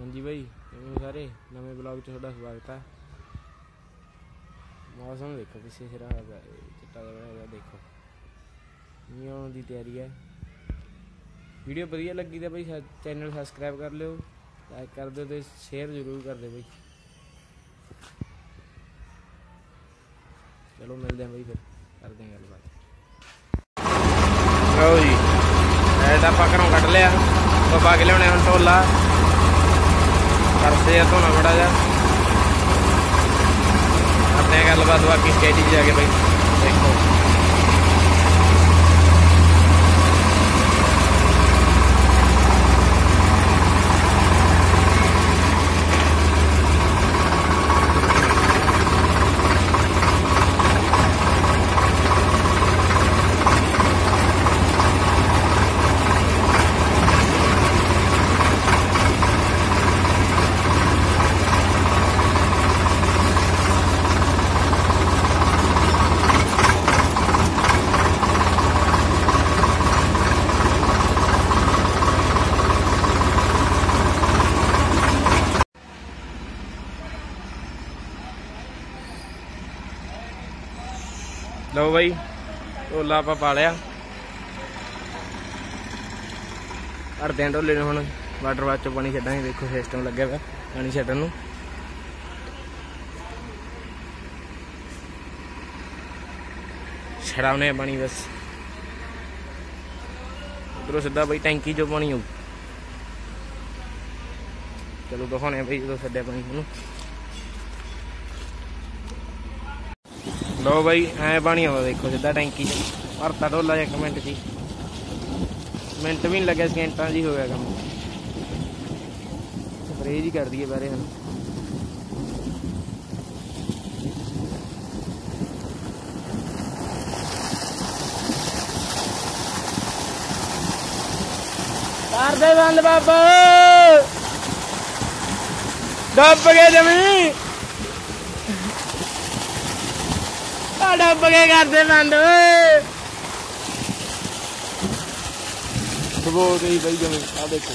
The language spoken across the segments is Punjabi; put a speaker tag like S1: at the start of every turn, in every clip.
S1: ਹਾਂਜੀ ਬਾਈ, ਕਿਵੇਂ ਹੋ ਸਾਰੇ? ਨਵੇਂ ਬਲੌਗ 'ਚ ਤੁਹਾਡਾ ਸਵਾਗਤ ਹੈ ਮੌਸਮ ਦੇਖੋ ਪਿੱਛੇ ਸਿਰਾ ਚਿੱਟਾ ਜਿਹਾ ਹੋਇਆ ਦੇਖੋ। ਮੀਂਹ ਆਉਣ ਦੀ ਤਿਆਰੀ ਹੈ ਵੀਡੀਓ ਵਧੀਆ ਲੱਗੀ ਤਾਂ ਬਾਈ ਚੈਨਲ ਸਬਸਕ੍ਰਾਈਬ ਕਰ ਲਿਓ ਲਾਈਕ ਕਰ ਦਿਓ ਤੇ ਸ਼ੇਅਰ ਜ਼ਰੂਰ ਕਰ ਦਿਓ ਬਾਈ। ਚਲੋ ਮਿਲਦੇ ਹਾਂ ਬਾਈ ਫਿਰ, ਕਰਦੇ ਹਾਂ ਗੱਲਬਾਤ। ਲਓ ਜੀ ਇਹ ਆਪਾਂ ਘਰੋਂ ਕੱਢ ਲਿਆ। ਬਾਬਾ ਕੇ ਲਿਆਉਣੇ ਹੁਣ ਢੋਲਾ ਕਰਦੇ ਆ ਧੋਣਾ ਥੋੜਾ ਜਿਹਾ। ਆਪਣੇ ਗੱਲਬਾਤ ਬਾਕੀ ਸਟੇਡੀ 'ਚ ਜਾ ਕੇ ਬਈ ਦੇਖੋ। ਲਓ ਬਈ, ਢੋਲਾ ਆਪਾਂ ਪਾ ਲਿਆ। ਕਰਦੇ ਢੋਲੇ ਨੂੰ ਹੁਣ ਵਾਟਰ ਬਾਥ ਚੋਂ ਪਾਣੀ ਛੱਡਾਂਗੇ, ਦੇਖੋ ਸਿਸਟਮ ਲੱਗਿਆ ਹੋਇਆ ਪਾਣੀ ਛੱਡਣ ਨੂੰ। ਛੜਾਉਨੇ ਪਾਣੀ ਬਸ। ਉਧਰੋਂ ਸਿੱਧਾ ਬਈ ਟੈਂਕੀ ਚੋਂ ਪਾਣੀ ਆਊ। ਚਲੋ ਦਿਖਾਉਣੇ ਆ ਬਈ ਜਦੋਂ ਛੱਡਿਆ ਪਾਣੀ ਉਹਨੂੰ। ਲੋ ਬਾਈ, ਐ ਪਾਣੀ ਆਉਂਦਾ ਦੇਖੋ ਸਿੱਧਾ ਟੈਂਕੀ 'ਚ। ਭਰਤਾ ਢੋਲਾ ਇੱਕ ਮਿੰਟ 'ਚ ਮਿੰਟ ਵੀ ਨਹੀਂ ਲੱਗਿਆ, ਸਕਿੰਟਾਂ 'ਚ ਹੋ ਗਿਆ ਕੰਮ। ਸਪਰੇਅ ਜੀ ਕਰ ਦਈਏ ਬਾਰੇ ਹੁਣ। ਕਰ ਬੰਦ ਬਾਬਾ! ਡੱਬ ਗਏ ਜਮੀ ਡੱਬ ਕੇ ਕਰਦੇ ਬੰਦ ਓਏ। ਸਬੋ ਗਈ ਬਈ ਜਮੀ ਆ ਦੇਖੋ।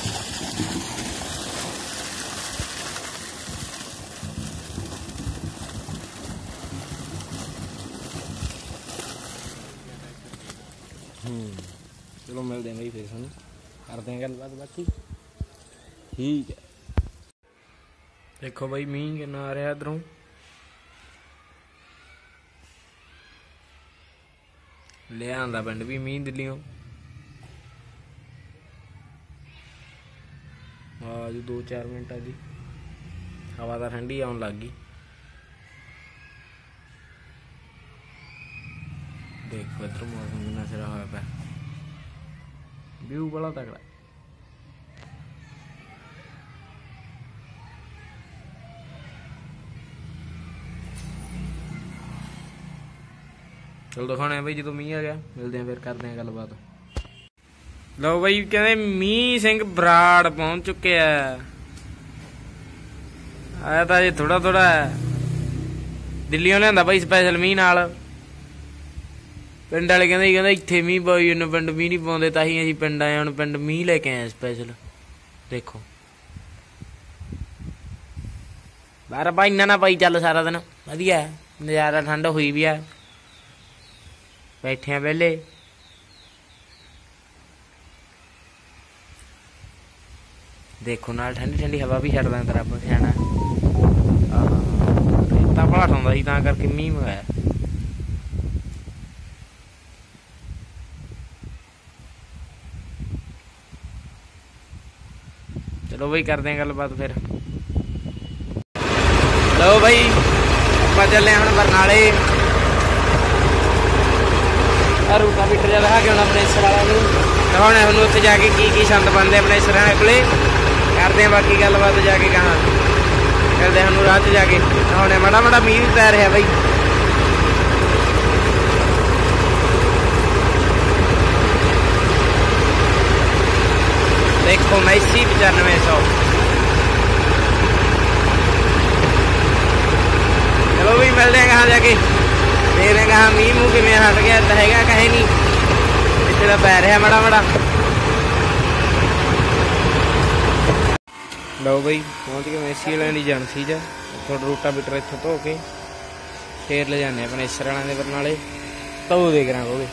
S1: ਹੂੰ ਚਲੋ ਮਿਲਦੇ ਆਂ ਬਈ ਫਿਰ ਸਾਨੂੰ। ਕਰਦੇ ਆਂ ਗੱਲਬਾਤ ਬਾਕੀ। ਠੀਕ ਹੈ। ਦੇਖੋ ਬਈ ਮੀਂਹ ਕਿੰਨਾ ਆ ਰਿਹਾ ਇਧਰੋਂ। ਲੈ ਆਂਦਾ ਪਿੰਡ ਵੀ ਮੀਂਹ ਦਿੱਲੀੋਂ ਆ ਜੀ 2-4 ਮਿੰਟਾਂ ਦੀ ਹਵਾ ਤਾਂ ਠੰਡੀ ਆਉਣ ਲੱਗ ਗਈ ਦੇਖੋ ਇਧਰ ਮੌਸਮ ਕਿੰਨਾ ਸਿਰਾ ਹੋਇਆ ਪਿਆ ਵਿਊ ਬੜਾ ਤਗੜਾ ਚਲ ਦਿਖਾਉਣੇ ਆ ਬਈ ਜਦੋਂ ਮੀਂਹ ਆ ਗਿਆ। ਮਿਲਦੇ ਆ ਫਿਰ, ਕਰਦੇ ਆ ਗੱਲਬਾਤ। ਲਓ ਬਈ ਕਹਿੰਦੇ ਮੀਂਹ ਸਿੰਘ ਬਰਾੜ ਪਹੁੰਚ ਚੁੱਕਿਆ ਆਇਆ ਤਾਂ ਜੇ ਥੋੜਾ ਥੋੜਾ ਦਿੱਲੀੋਂ ਲਿਆਂਦਾ ਬਈ ਸਪੈਸ਼ਲ ਮੀਂਹ ਨਾਲ। ਪਿੰਡ ਵਾਲੇ ਕਹਿੰਦੇ ਕਹਿੰਦਾ ਇੱਥੇ ਮੀਂਹ ਪਈ ਉਹਨੂੰ ਪਿੰਡ ਮੀਂਹ ਨਹੀਂ ਪਾਉਂਦੇ, ਤਾਂ ਹੀ ਅਸੀਂ ਪਿੰਡ ਆਏ ਹੁਣ ਪਿੰਡ ਮੀਂਹ ਲੈ ਕੇ ਆਏ ਸਪੈਸ਼ਲ ਦੇਖੋ। ਬਾਹਰ ਬਾਈ ਇੰਨਾ ਨਾ ਪਾਈ ਚੱਲ ਸਾਰਾ ਦਿਨ। ਵਧੀਆ ਨਜ਼ਾਰਾ ਠੰਡ ਹੋਈ ਵੀ ਆ ਬੈਠੇ ਆ ਵੇਲੇ। ਦੇਖੋ, ਨਾਲ ਠੰਡੀ ਠੰਡੀ ਹਵਾ ਵੀ ਛੱਡਦਾ ਅੰਦਰ ਰੱਬ ਸਿਆਣਾ। ਆਹ ਬੜਾ ਠੰਡਾ ਸੀ, ਤਾਂ ਕਰਕੇ ਮੀਂਹ ਹੋਇਆ ਚਲੋ ਬਈ, ਕਰਦੇ ਆਂ ਗੱਲਬਾਤ ਫਿਰ। ਲਓ ਬਈ, ਆਪਾਂ ਚੱਲੇ ਹੁਣ ਬਰਨਾਲੇ। ਆ ਰੂਟਾ ਮੀਟਰ ਜਿਹਾ ਦਿਖਾ ਕੇ ਹੁਣ ਆਪਣੇ ਸਰ ਵਾਲਾ ਨੂੰ। ਦਿਖਾਉਣਾ ਤੁਹਾਨੂੰ ਉੱਥੇ ਜਾ ਕੇ ਕੀ ਕੀ ਸੰਦ ਬੰਦੇ ਆਪਣੇ ਸਰਾਂ ਕੋਲੇ। ਕਰਦੇ ਆ ਬਾਕੀ ਗੱਲਬਾਤ ਜਾ ਕੇ ਕਹਾਂ। ਕਰਦੇ ਸਾਨੂੰ ਰਾਹ 'ਚ ਜਾ ਕੇ। ਦਿਖਾਉਣੇ ਮਾੜਾ ਮਾੜਾ ਮੀਂਹ ਵੀ ਪੈ ਰਿਹਾ ਬਾਈ। ਦੇਖੋ ਮੈਸੀ 9500 ਚਲੋ ਵੀ ਮਿਲਦੇ ਆ ਕਹਾਂ ਜਾ ਕੇ। ਦੇਖਦੇ ਆ ਕਹਾਂ ਮੀਂਹ ਮੂੰਹ ਕਿਵੇਂ ਹਟ ਗਿਆ ਤਾਂ ਹੈਗਾ ਕਹੇ ਨਹੀਂ। ਇੱਥੇ ਤਾਂ ਪੈ ਰਿਹਾ ਲਓ ਬਈ, ਪਹੁੰਚ ਗਏ ਮੈਸੀ ਵਾਲਿਆਂ ਦੀ ਏਜੰਸੀ 'ਚ ਇੱਥੋਂ ਰੂਟਾ ਬਿਟਰ ਇੱਥੋਂ ਧੋ ਕੇ ਫੇਰ ਲੈ ਜਾਂਦੇ ਆਪਣੇ ਇਸਰ ਵਾਲਿਆਂ ਦੇ ਬਰਨਾਲੇ। ਤਉ ਦੇ ਕਰਾਂ ਕੋਗੇ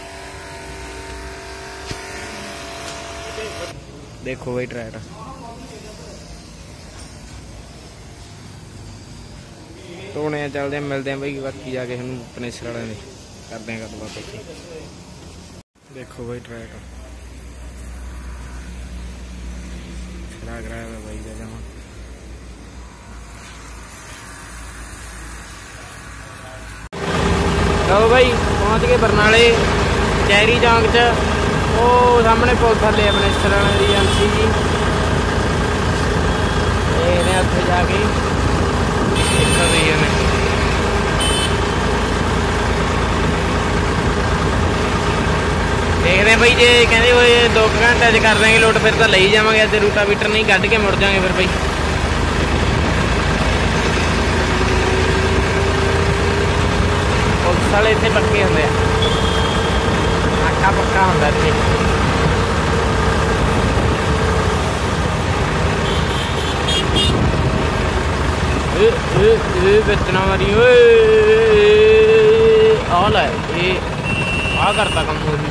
S1: ਦੇਖੋ ਬਈ ਟਰੈਕਟਰ। ਆ ਚੱਲਦੇ ਆ ਮਿਲਦੇ ਆ ਬਈ ਬਾਕੀ ਜਾ ਕੇ ਸਾਨੂੰ ਆਪਣੇ ਇਸਰ ਵਾਲਿਆਂ ਦੇ ਕਰਦੇ ਆ ਗੱਲਬਾਤ ਇੱਥੇ। ਦੇਖੋ ਬਈ ਟਰੈਕਟਰ ਖੜਾ ਕਰਾਇਆ ਹੋਇਆ ਬਾਈ ਦਾ ਜਮਾ। ਲਓ ਬਾਈ ਪਹੁੰਚ ਗਏ ਬਰਨਾਲੇ ਚੈਰੀ ਚੌਂਕ 'ਚ। ਉਹ ਸਾਹਮਣੇ ਪੁਲ ਥੱਲੇ ਆਪਣੇ ਸਰਾਣੇ ਦੀ ਏਜੰਸੀ ਜੀ। ਆ ਉੱਥੇ ਜਾ ਕੇ। ਕਿੱਥੋਂ ਦੀ ਨੇ ਦੇਖਦੇ ਆ ਜੇ ਕਹਿੰਦੇ ਹੋਏ 2 ਘੰਟੇ 'ਚ ਕਰ ਦਾਂਗੇ ਲੋਟ, ਫਿਰ ਤਾਂ ਲਈ ਜਾਵਾਂਗੇ, ਅੱਜ ਰੂਟਾ ਵੀਟਰ ਨਹੀਂ ਕੱਢ ਕੇ ਮੁੜ ਜਾਾਂਗੇ ਫਿਰ ਬਾਈ। ਪੁਲਿਸ ਵਾਲੇ ਇੱਥੇ ਪੱਕੇ ਹੁੰਦੇ ਆ। ਆਖਾ ਪੱਕਾ ਹੁੰਦਾ ਇੱਥੇ ਇਹ ਇਹ ਇਹ ਵੇਚਣਾ ਮਾਰੀ ਓਏ ਆ ਲੈ, ਇਹ ਆ ਕਰਤਾ ਕੰਮ ਉਹੀ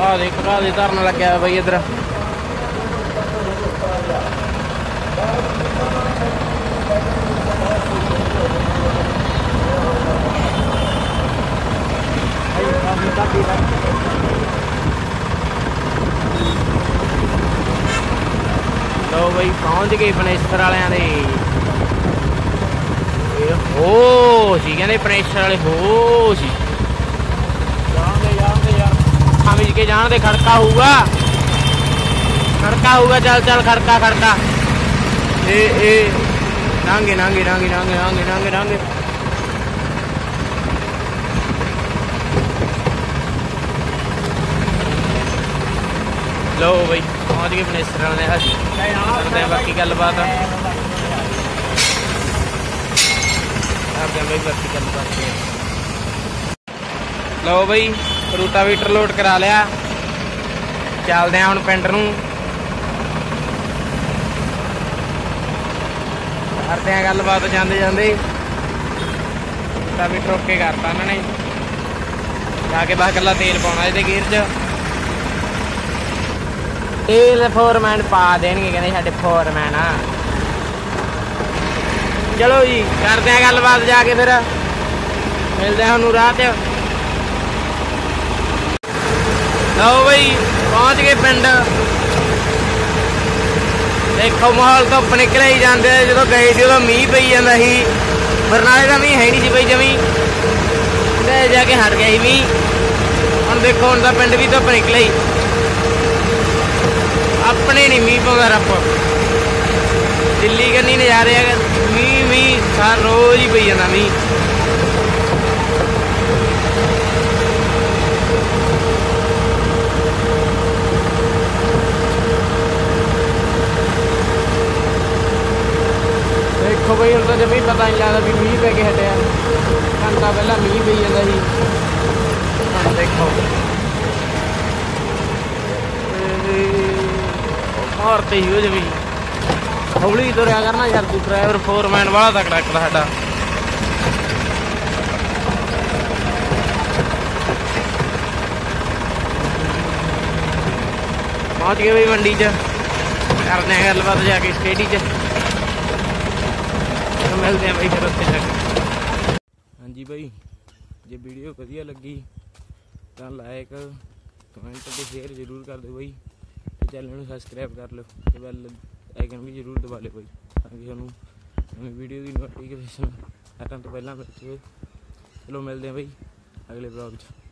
S1: ਆ ਦੇਖ, ਭਰਾ ਦੇ ਧਰਨ ਲੱਗਿਆ ਹੋਇਆ ਬਈ ਇਧਰ ਲੋ ਬਈ ਪਹੁੰਚ ਗਏ ਪਨੇਸਰ ਵਾਲਿਆਂ ਦੇ। ਇਹ ਹੋ ਸੀ ਕਹਿੰਦੇ ਪਨੇਸਰ ਵਾਲੇ ਹੋ। ਸੀ ਜਾਣਦੇ ਜਾਣਦੇ। ਯਾਰ ਹਾਂ ਕੇ ਜਾਣਦੇ, ਖੜਕਾ ਹੋਊਗਾ। ਖੜਕਾ ਹੋਊਗਾ, ਚੱਲ ਚੱਲ, ਖੜਕਾ ਖੜਕਾ। ਇਹ ਇਹ ਨਾਂਗੇ ਨਾਂਗੇ ਨਾਂਗੇ ਨਾਂਗੇ ਨਾਂਗੇ ਨਾਂਗੇ ਨਾਂਗੇ ਲੋ ਬਈ। ਪਹੁੰਚ ਗਏ ਪਨੇਸਰ ਵਾਲਿਆਂ ਦੇ ਕਰਦੇ ਆ ਬਾਕੀ ਗੱਲਬਾਤ। ਕਰਦੇ ਆ ਬਈ ਬਾਕੀ ਗੱਲਬਾਤ ਲਓ ਬਈ, ਰੂਟਾਵੀਟਰ ਲੋਡ ਕਰਾ ਲਿਆ। ਚੱਲਦੇ ਆ ਹੁਣ ਪਿੰਡ ਨੂੰ। ਕਰਦੇ ਆ ਗੱਲਬਾਤ ਜਾਂਦੇ ਜਾਂਦੇ। ਰੂਟਾਵੀਟਰ ਓਕੇ ਕਰਤਾ ਉਹਨਾਂ ਨੇ। ਜਾ ਕੇ ਬਸ ਕੱਲਾ ਤੇਲ ਪਾਉਣਾ ਇਹਦੇ ਗੇਅਰ 'ਚ। ਤੇਲ ਫੋਰਮੈਨ ਪਾ ਦੇਣਗੇ, ਕਹਿੰਦੇ ਸਾਡੇ ਫੋਰਮੈਨ ਆ। ਚਲੋ ਜੀ, ਕਰਦੇ ਆ ਗੱਲਬਾਤ ਜਾ ਕੇ ਫਿਰ। ਮਿਲਦੇ ਆ ਤੁਹਾਨੂੰ ਰਾਹ ਲਓ ਬਈ, ਪਹੁੰਚ ਗਏ ਪਿੰਡ। ਦੇਖੋ, ਮਾਹੌਲ ਤੋਂ ਨਿਕਲੇ ਹੀ ਜਾਂਦੇ ਜਦੋਂ ਗਏ ਸੀ, ਉਦੋਂ ਮੀਂਹ ਪਈ ਜਾਂਦਾ ਸੀ। ਬਰਨਾਲੇ ਦਾ ਮੀਂਹ ਹੈ ਨਹੀਂ ਸੀ ਬਈ ਜਮੀ। ਤੇ ਜਾ ਕੇ ਹਟ ਗਿਆ ਸੀ ਮੀਂਹ। ਹੁਣ ਦੇਖੋ, ਹੁਣ ਤਾਂ ਪਿੰਡ ਵੀ ਧੁੱਪ ਨਿਕਲੇ ਹੀ। ਆਪਣੇ ਨਹੀਂ, ਮੀਂਹ ਪਾਉਂਦਾ ਰੱਬ। ਦਿੱਲੀ ਕੰਨੀ ਨਜ਼ਾਰੇ ਆ ਮੀਂਹ ਮੀਂਹ, ਸਾਰ ਰੋਜ਼ ਹੀ ਪਈ ਜਾਂਦਾ ਮੀਂਹ ਦੇਖੋ ਬਈ ਹੁਣ ਤਾਂ ਜਮੀ ਪਤਾ ਨਹੀਂ ਲੱਗਦਾ ਵੀ ਮੀਂਹ ਪੈ ਕੇ ਹਟਿਆ ਘੰਟਾ ਪਹਿਲਾਂ ਮੀਂਹ ਪਈ ਜਾਂਦਾ ਸੀ ਹੁਣ ਦੇਖੋ ਮਾਰਤੇ ਹੀ ਹੋ ਜਮੀ ਹੌਲੀ ਤੁਰਿਆ ਕਰਨਾ ਯਾਰ, ਤੂੰ ਡਰਾਈਵਰ ਫੋਰਮੈਨ ਵਾਲਾ ਤਕੜਾ ਇੱਕ ਸਾਡਾ। ਪਹੁੰਚ ਗਏ ਬਈ ਮੰਡੀ 'ਚ। ਕਰਦੇ ਆ ਗੱਲਬਾਤ ਜਾ ਕੇ ਸਟੇਡੀ 'ਚ। ਮਿਲਦੇ ਆ ਬਈ ਫਿਰ ਉੱਥੇ ਜਾ ਕੇ। ਹਾਂਜੀ ਬਈ, ਜੇ ਵੀਡੀਓ ਵਧੀਆ ਲੱਗੀ ਤਾਂ ਲਾਈਕ ਕਮੈਂਟ ਤੇ ਸ਼ੇਅਰ ਜ਼ਰੂਰ ਕਰ ਦਿਓ ਬਈ। ਚੈਨਲ ਨੂੰ ਸਬਸਕ੍ਰਾਈਬ ਕਰ ਲਓ ਤੇ ਬੈਲ ਆਈਕਨ ਵੀ ਜ਼ਰੂਰ ਦਬਾ ਲਿਓ ਬਈ, ਤਾਂ ਕਿ ਤੁਹਾਨੂੰ ਨਵੀਂ ਵੀਡੀਓ ਦੀ ਨੋਟੀਫਿਕੇਸ਼ਨ ਆਉਣ ਤੋਂ ਪਹਿਲਾਂ ਮਿਲ ਜਾਵੇ। ਚਲੋ ਮਿਲਦੇ ਹਾਂ ਬਈ ਅਗਲੇ ਵਲੌਗ 'ਚ।